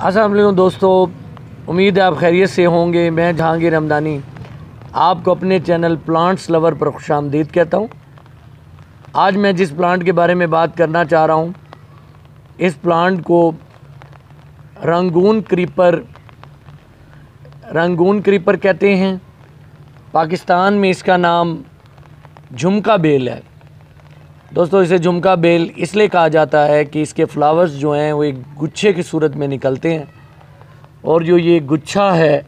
السلام علیکم دوستو، امید ہے آپ خیریت سے ہوں گے۔ میں جہانگیر رمدانی آپ کو اپنے چینل پلانٹس لور پر خوش آمدید کہتا ہوں۔ آج میں جس پلانٹ کے بارے میں بات کرنا چاہ رہا ہوں، اس پلانٹ کو رنگون کریپر رنگون کریپر کہتے ہیں۔ پاکستان میں اس کا نام جھمکا بیل ہے۔ دوستو، اسے جھمکا بیل اس لیے کہا جاتا ہے کہ اس کے فلاورز جو ہیں وہ ایک گچھے کی صورت میں نکلتے ہیں۔ اور جو یہ گچھا ہے،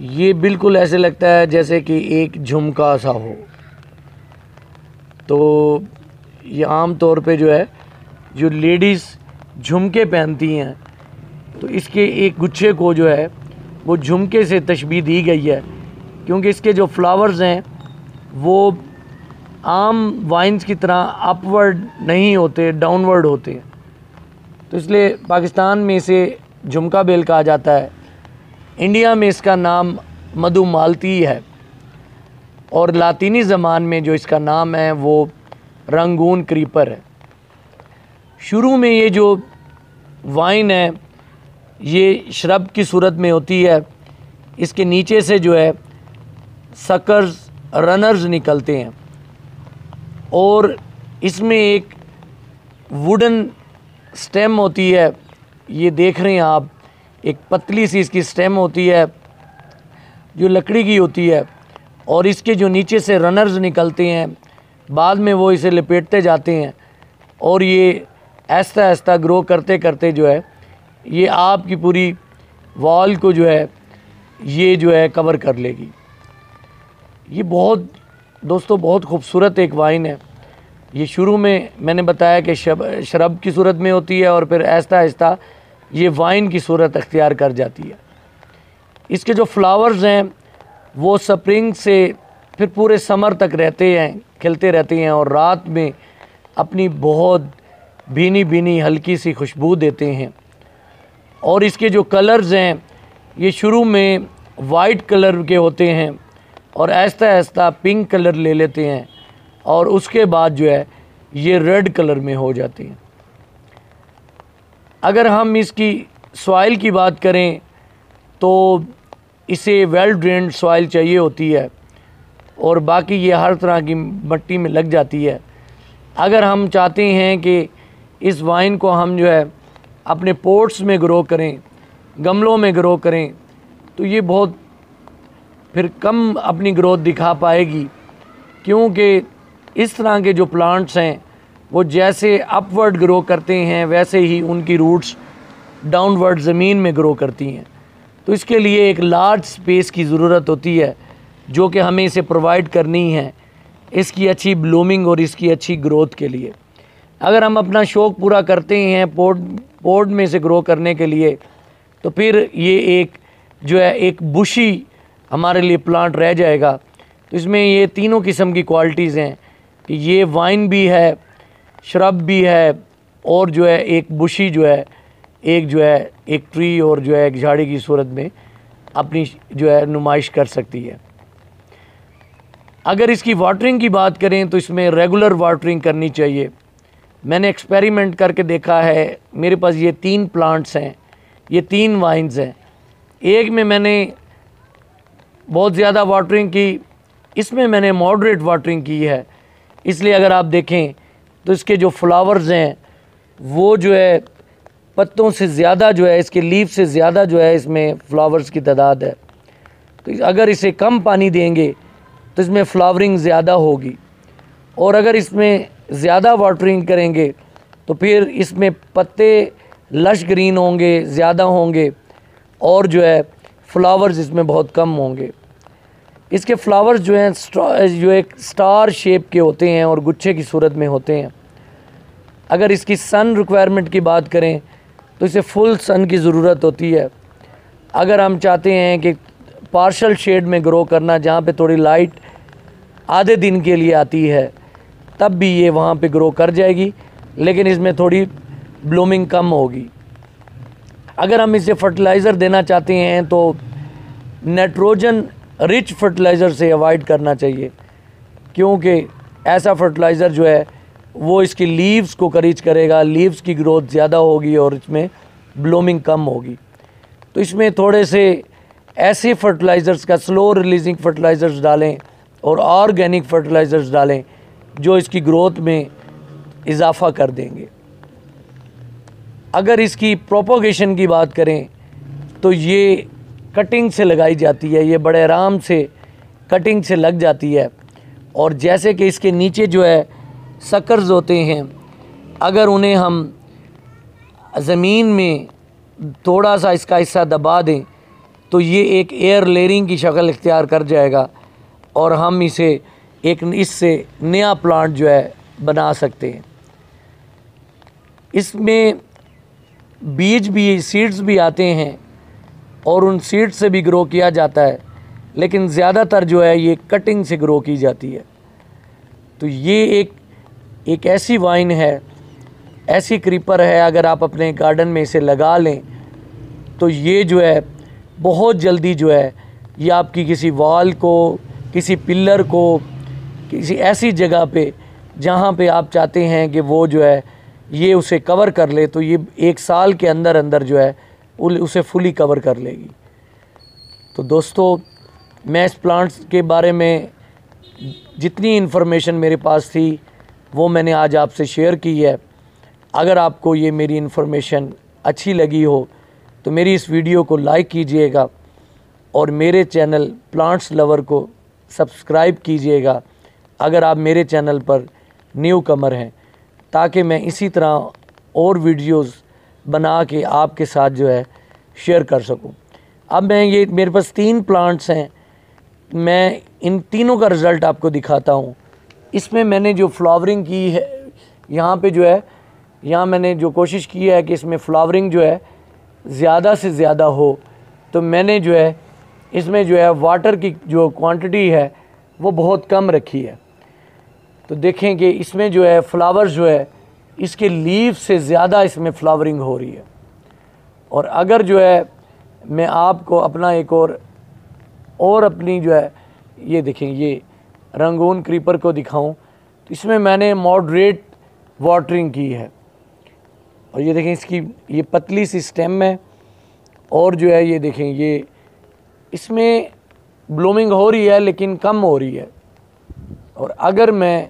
یہ بالکل ایسے لگتا ہے جیسے کہ ایک جھمکا سا ہو۔ تو یہ عام طور پہ جو ہے، جو لیڈیز جھمکے پہنتی ہیں، تو اس کے ایک گچھے کو جو ہے، وہ جھمکے سے تشبیح دی گئی ہے۔ کیونکہ اس کے جو فلاورز ہیں، وہ عام وائنز کی طرح اپ ورڈ نہیں ہوتے ڈاؤن ورڈ ہوتے ہیں۔ تو اس لیے پاکستان میں اسے جھمکا بیل کہا جاتا ہے۔ انڈیا میں اس کا نام مدو مالتی ہے۔ اور لاطینی زبان میں جو اس کا نام ہے وہ رنگون کریپر ہے۔ شروع میں یہ جو وائن ہے، یہ شرب کی صورت میں ہوتی ہے۔ اس کے نیچے سے جو ہے سکرز رنرز نکلتے ہیں۔ اور اس میں ایک ووڈن سٹیم ہوتی ہے۔ یہ دیکھ رہے ہیں آپ۔ ایک پتلی سی اس کی سٹیم ہوتی ہے، جو لکڑی کی ہوتی ہے۔ اور اس کے جو نیچے سے رنرز نکلتے ہیں، بعد میں وہ اسے لپیٹتے جاتے ہیں۔ اور یہ ایستا ایستا گرو کرتے کرتے جو ہے، یہ آپ کی پوری وال کو جو ہے، یہ جو ہے کور کر لے گی۔ یہ بہت دوستو، بہت خوبصورت ایک وائن ہے۔ یہ شروع میں میں نے بتایا کہ شب شرب کی صورت میں ہوتی ہے اور پھر ایستا ایستا یہ وائن کی صورت اختیار کر جاتی ہے۔ اس کے جو فلاورز ہیں، وہ سپرنگ سے پھر پورے سمر تک رہتے ہیں، کھلتے رہتے ہیں اور رات میں اپنی بہت بھینی بھینی ہلکی سی خوشبو دیتے ہیں۔ اور اس کے جو کلرز ہیں، یہ شروع میں وائٹ کلر کے ہوتے ہیں۔ اور ایستا ایستا پنک کلر لے لیتے ہیں اور اس کے بعد جو ہے یہ ریڈ کلر میں ہو جاتے ہیں۔ اگر ہم اس کی سوائل کی بات کریں تو اسے ویل ڈرینڈ سوائل چاہیے ہوتی ہے اور باقی یہ ہر طرح کی مٹی میں لگ جاتی ہے۔ اگر ہم چاہتے ہیں کہ اس وائن کو ہم جو ہے اپنے پورٹس میں گرو کریں، گملوں میں گرو کریں، تو یہ بہت پھر کم اپنی گروتھ دکھا پائے گی، کیونکہ اس طرح کے جو پلانٹس ہیں، وہ جیسے اپ ورڈ گرو کرتے ہیں، ویسے ہی ان کی روٹس ڈاؤن ورڈ زمین میں گرو کرتی ہیں۔ تو اس کے لیے ایک لارج سپیس کی ضرورت ہوتی ہے، جو کہ ہمیں اسے پرووائڈ کرنی ہے اس کی اچھی بلومنگ اور اس کی اچھی گروتھ کے لیے۔ اگر ہم اپنا شوق پورا کرتے ہیں پوڈ پوڈ میں سے گرو کرنے کے لیے، تو پھر یہ ایک جو ہے، ایک بشی ہمارے لیے پلانٹ رہ جائے گا۔ تو اس میں یہ تینوں قسم کی کوالٹیز ہیں کہ یہ وائن بھی ہے شرب بھی ہے، اور جو ہے ایک بشی جو ہے، ایک جو ہے ایک ٹری اور جو ہے ایک جھاڑی کی صورت میں اپنی جو ہے نمائش کر سکتی ہے۔ اگر اس کی واٹرنگ کی بات کریں تو اس میں ریگولر واٹرنگ کرنی چاہیے۔ میں نے ایکسپیریمنٹ کر کے دیکھا ہے، میرے پاس یہ تین پلانٹس ہیں، یہ تین وائنز ہیں۔ ایک میں میں نے بہت زیادہ واٹرنگ کی۔ اس میں میں نے ماڈریٹ واٹرنگ کی ہے۔ اس لیے اگر آپ دیکھیں تو اس کے جو فلاورز ہیں، وہ جو ہے پتوں سے زیادہ جو ہے، اس کے لیف سے زیادہ جو ہے، اس میں فلاورز کی تعداد ہے۔ تو اگر اسے کم پانی دیں گے تو اس میں فلاورنگ زیادہ ہوگی۔ اور اگر اس میں زیادہ واٹرنگ کریں گے تو پھر اس میں پتے لش گرین ہوں گے، زیادہ ہوں گے اور جو ہے فلاورز اس میں بہت کم ہوں گے۔ اس کے فلاورز جو ہیں جو ایک سٹار شیپ کے ہوتے ہیں اور گچھے کی صورت میں ہوتے ہیں۔ اگر اس کی سن ریکوائرمنٹ کی بات کریں، تو اسے فل سن کی ضرورت ہوتی ہے۔ اگر ہم چاہتے ہیں کہ پارشل شیڈ میں گرو کرنا، جہاں پہ تھوڑی لائٹ آدھے دن کے لیے آتی ہے، تب بھی یہ وہاں پہ گرو کر جائے گی، لیکن اس میں تھوڑی بلومنگ کم ہوگی۔ اگر ہم اسے فرٹیلائزر دینا چاہتے ہیں، تو نیٹروجن رچ فرٹیلائزر سے اوائڈ کرنا چاہیے۔ کیونکہ ایسا فرٹیلائزر جو ہے، وہ اس کی لیوز کو کریچ کرے گا۔ لیوز کی گروتھ زیادہ ہوگی اور اس میں بلومنگ کم ہوگی۔ تو اس میں تھوڑے سے ایسے فرٹیلائزرز کا سلو ریلیزنگ فرٹیلائزرز ڈالیں اور آرگینک فرٹیلائزرز ڈالیں جو اس کی گروتھ میں اضافہ کر دیں گے۔ اگر اس کی پروپوگیشن کی بات کریں تو یہ کٹنگ سے لگائی جاتی ہے، یہ بڑے آرام سے کٹنگ سے لگ جاتی ہے۔ اور جیسے کہ اس کے نیچے جو ہے سکرز ہوتے ہیں، اگر انہیں ہم زمین میں تھوڑا سا اس کا حصہ دبا دیں، تو یہ ایک ایئر لیئرنگ کی شکل اختیار کر جائے گا۔ اور ہم اسے ایک اس سے نیا پلانٹ جو ہے بنا سکتے ہیں۔ اس میں بیج بھی سیڈز بھی آتے ہیں۔ اور ان سیڈ سے بھی گرو کیا جاتا ہے، لیکن زیادہ تر جو ہے یہ کٹنگ سے گرو کی جاتی ہے۔ تو یہ ایک ایک ایسی وائن ہے، ایسی کریپر ہے، اگر آپ اپنے گارڈن میں اسے لگا لیں، تو یہ جو ہے بہت جلدی جو ہے یہ آپ کی کسی وال کو، کسی پلر کو، کسی ایسی جگہ پہ، جہاں پہ آپ چاہتے ہیں کہ وہ جو ہے یہ اسے کور کر لے، تو یہ ایک سال کے اندر اندر جو ہے اسے فلی کور کر لے گی۔ تو دوستو، میں اس پلانٹس کے بارے میں جتنی انفارمیشن میرے پاس تھی، وہ میں نے آج آپ سے شیئر کی ہے۔ اگر آپ کو یہ میری انفارمیشن اچھی لگی ہو، تو میری اس ویڈیو کو لائک کیجیے گا اور میرے چینل پلانٹس لور کو سبسکرائب کیجیے گا۔ اگر آپ میرے چینل پر نیو کمر ہیں، تاکہ میں اسی طرح اور ویڈیوز بنا کے آپ کے ساتھ جو ہے شیئر کر سکوں۔ اب میں یہ میرے پاس تین پلانٹس ہیں۔ میں ان تینوں کا رزلٹ آپ کو دکھاتا ہوں۔ اس میں میں نے جو فلاورنگ کی ہے، یہاں پہ جو ہے، یہاں میں نے جو کوشش کی ہے کہ اس میں فلاورنگ جو ہے زیادہ سے زیادہ ہو۔ تو میں نے جو ہے، اس میں جو ہے واٹر کی جو کوانٹٹی ہے، وہ بہت کم رکھی ہے۔ تو دیکھیں کہ اس میں جو ہے فلاور جو ہے اس کے لیف سے زیادہ اس میں فلاورنگ ہو رہی ہے۔ اور اگر جو ہے میں آپ کو اپنا ایک اور اور اپنی جو ہے، یہ دیکھیں، یہ رنگون کریپر کو دکھاؤں۔ تو اس میں میں نے ماڈریٹ واٹرنگ کی ہے۔ اور یہ دیکھیں، اس کی، یہ پتلی سی سٹیم ہے۔ اور جو ہے، یہ دیکھیں، یہ اس میں بلومنگ ہو رہی ہے، لیکن کم ہو رہی ہے۔ اور اگر میں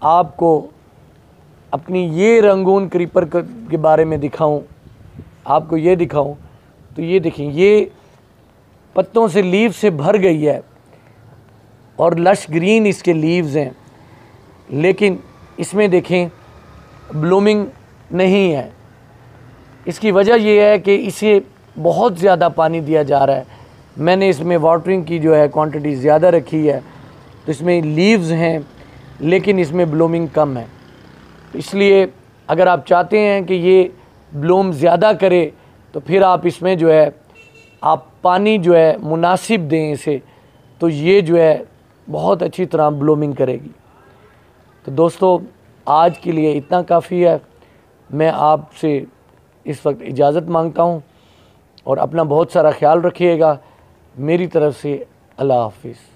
آپ کو اپنی یہ رنگون کریپر کے بارے میں دکھاؤں، آپ کو یہ دکھاؤں، تو یہ دیکھیں، یہ پتوں سے لیو سے بھر گئی ہے اور لش گرین اس کے لیوز ہیں، لیکن اس میں دیکھیں بلومنگ نہیں ہے۔ اس کی وجہ یہ ہے کہ اسے بہت زیادہ پانی دیا جا رہا ہے۔ میں نے اس میں واٹرنگ کی جو ہے کوانٹٹی زیادہ رکھی ہے، تو اس میں لیوز ہیں، لیکن اس میں بلومنگ کم ہے۔ اس لیے اگر آپ چاہتے ہیں کہ یہ بلوم زیادہ کرے تو پھر آپ اس میں جو ہے آپ پانی جو ہے مناسب دیں اسے، تو یہ جو ہے بہت اچھی طرح بلومنگ کرے گی۔ تو دوستو، آج کے لیے اتنا کافی ہے۔ میں آپ سے اس وقت اجازت مانگتا ہوں اور اپنا بہت سارا خیال رکھیے گا۔ میری طرف سے اللہ حافظ۔